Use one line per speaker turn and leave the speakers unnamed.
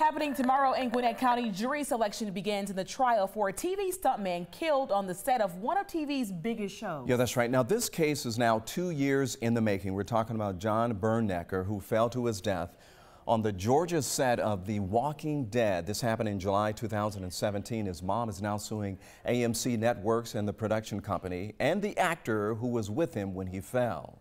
Happening tomorrow in Gwinnett County, jury selection begins in the trial for a TV stuntman killed on the set of one of TV's biggest shows.
Yeah, that's right. Now, this case is now two years in the making. We're talking about John Bernecker, who fell to his death on the Georgia set of The Walking Dead. This happened in July 2017. His mom is now suing AMC Networks and the production company and the actor who was with him when he fell.